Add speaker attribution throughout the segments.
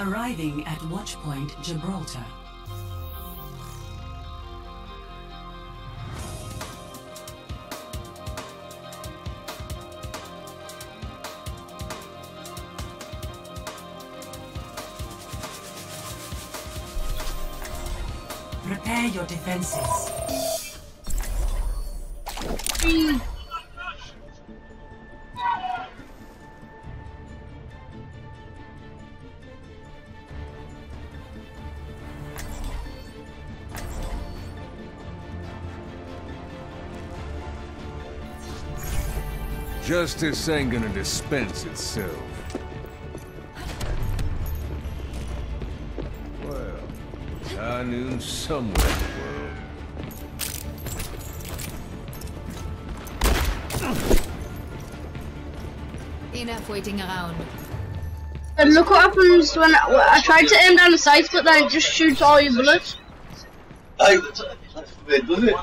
Speaker 1: Arriving at Watchpoint Gibraltar. Prepare your defenses.
Speaker 2: Justice ain't gonna dispense itself. Well, high noon somewhere in the world.
Speaker 3: Enough waiting around.
Speaker 4: And look what happens when I, I tried to aim down the sights, but then it just shoots all your bullets.
Speaker 5: Aye, that's weird, doesn't it?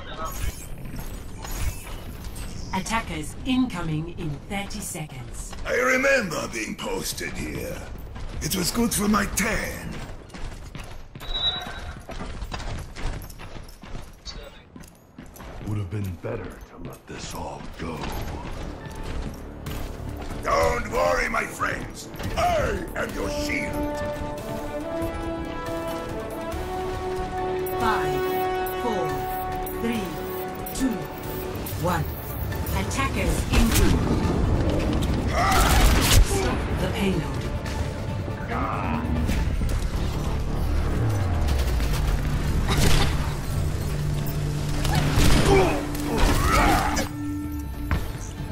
Speaker 1: Attackers incoming in 30 seconds.
Speaker 6: I remember being posted here. It was good for my tan. Would have been better to let this all go. Don't worry, my friends. I am your shield.
Speaker 1: Five, Attackers incoming. Stop the payload.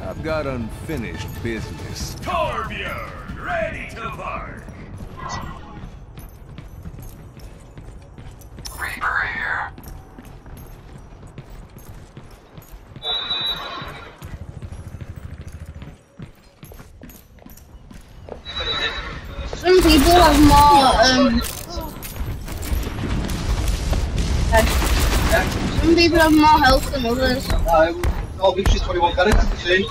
Speaker 2: I've got unfinished business.
Speaker 6: Torbjörn, ready to bark.
Speaker 4: People have more, um... Some people have more health than others.
Speaker 5: Aye, all we've just 21 characters the same.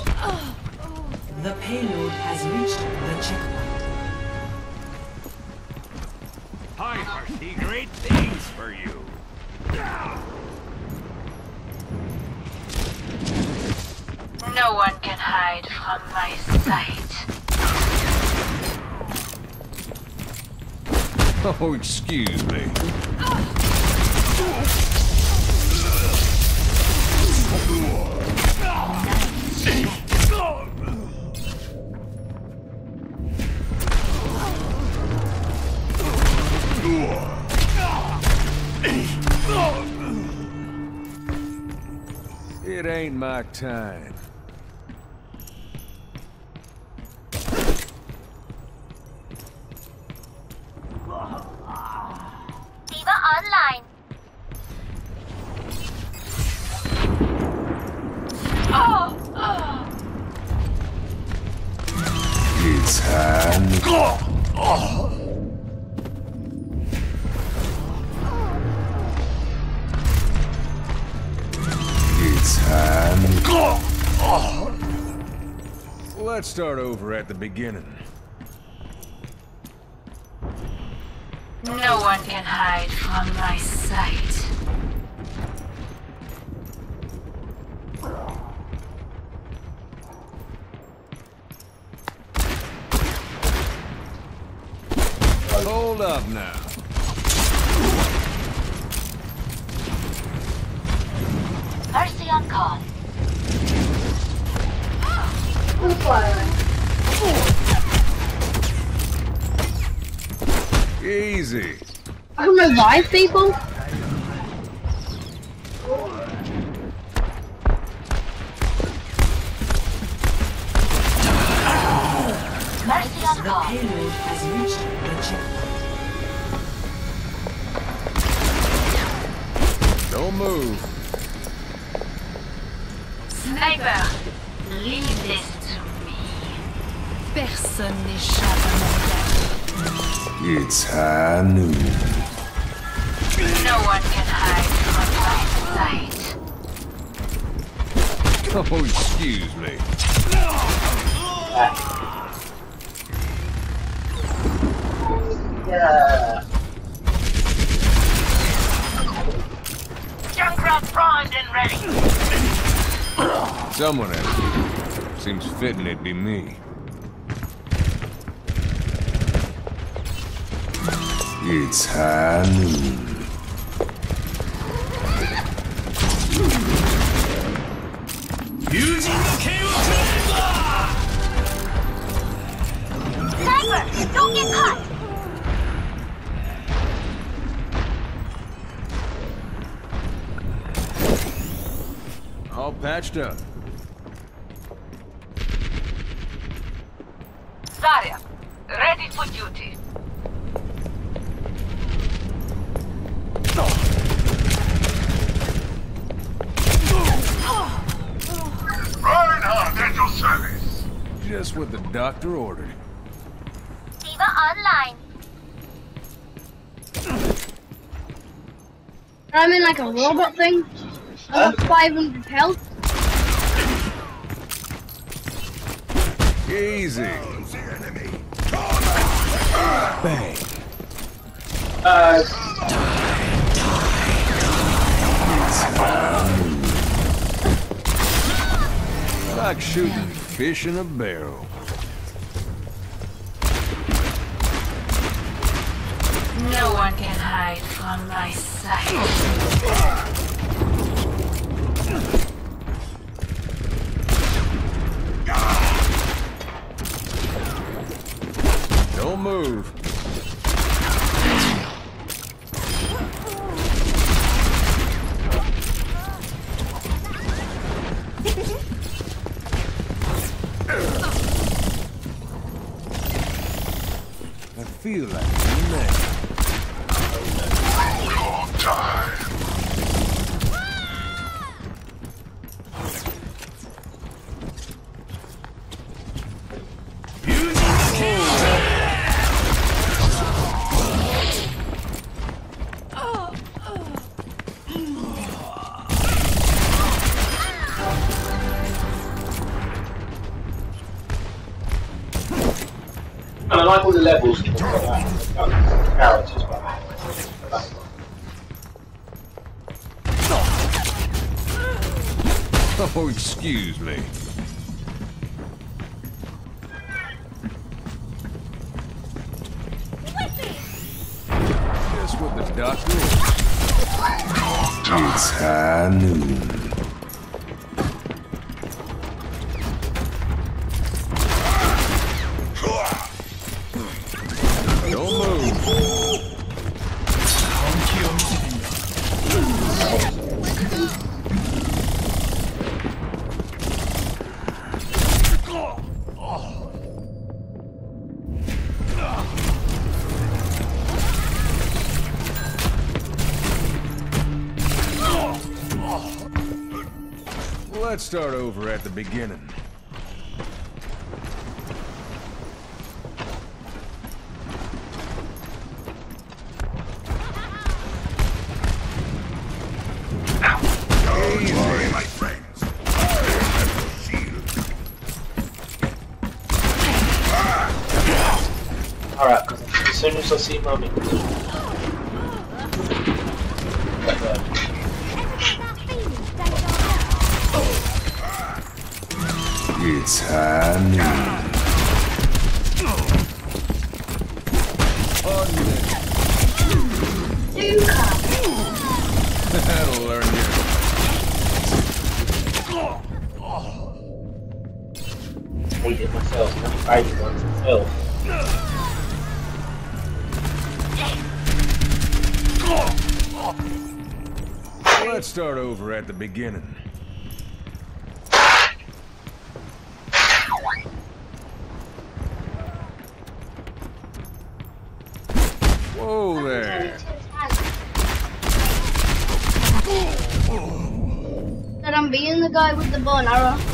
Speaker 1: The payload has reached the checkpoint.
Speaker 7: I foresee great things for you.
Speaker 8: No one can hide from my sight.
Speaker 2: Oh, excuse me. It ain't my time.
Speaker 6: Oh.
Speaker 2: Let's start over at the beginning.
Speaker 8: No one can hide from my sight.
Speaker 2: Hold up now.
Speaker 8: Mercy on call.
Speaker 2: Easy.
Speaker 4: I can revive people.
Speaker 1: The payload has reached the checkpoint.
Speaker 2: Don't move.
Speaker 8: Sniper, leave this
Speaker 6: It's high noon.
Speaker 8: No one can hide from my sight.
Speaker 2: Oh, excuse me.
Speaker 5: Yeah.
Speaker 8: Junkrat primed and ready.
Speaker 2: Someone has. Seems fitting it'd be me. It's high noon.
Speaker 8: Sniper, don't get caught.
Speaker 2: All patched up. Just what the doctor ordered.
Speaker 8: D.Va online.
Speaker 4: I'm in like a robot thing. I got 500 health.
Speaker 2: Easy. Bang.
Speaker 5: Uh,
Speaker 2: Like shooting fish in a barrel.
Speaker 8: No one can hide from my sight.
Speaker 2: Don't move. Excuse me. Just what the doctor. It's high noon. Let's start over at the beginning.
Speaker 5: Alright, as soon as I see mummy.
Speaker 2: Let's start over at the beginning. Whoa there.
Speaker 4: That I'm being the guy with the bow and arrow.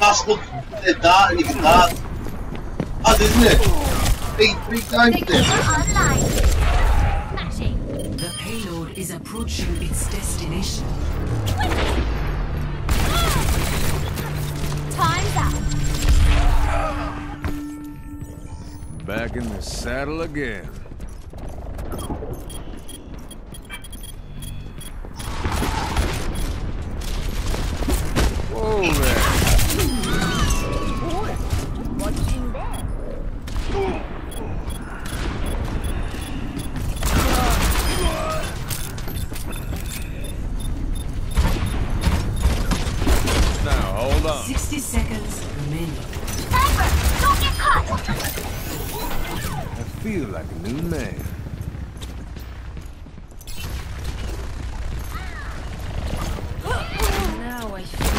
Speaker 5: That's
Speaker 9: what did that and you can that. That's isn't it? Three, three times there.
Speaker 1: The payload is approaching its destination.
Speaker 2: Back in the saddle again. Now hold on.
Speaker 1: 60 seconds remaining.
Speaker 8: Sniper, don't get caught.
Speaker 2: I feel like a new man.
Speaker 3: Now I feel.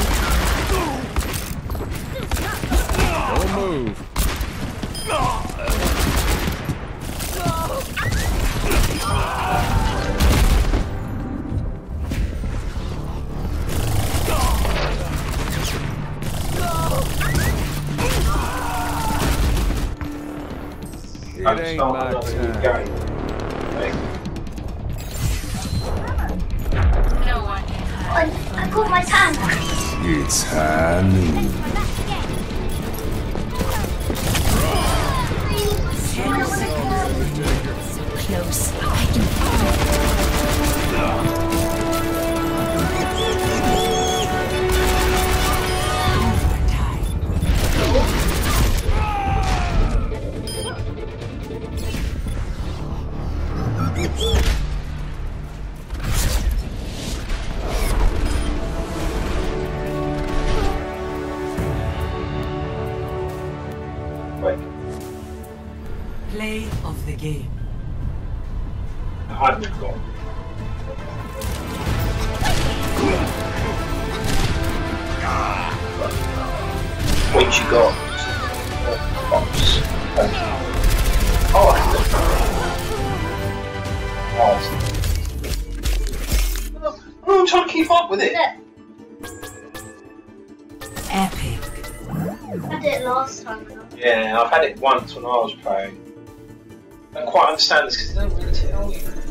Speaker 2: Don't move. Ain't
Speaker 5: starting
Speaker 2: my
Speaker 5: another new
Speaker 2: time.
Speaker 5: game. Like,
Speaker 8: No one. I, I caught my tongue.
Speaker 2: It's high
Speaker 1: Play of the game.
Speaker 5: I hadn't got.
Speaker 9: What you got? Box. Oh, oh. Oh, I'm trying to keep up with it.
Speaker 1: Epic.
Speaker 4: I did it last time.
Speaker 5: Yeah, I've had it once when I was playing. I don't quite understand this because they don't really tell you.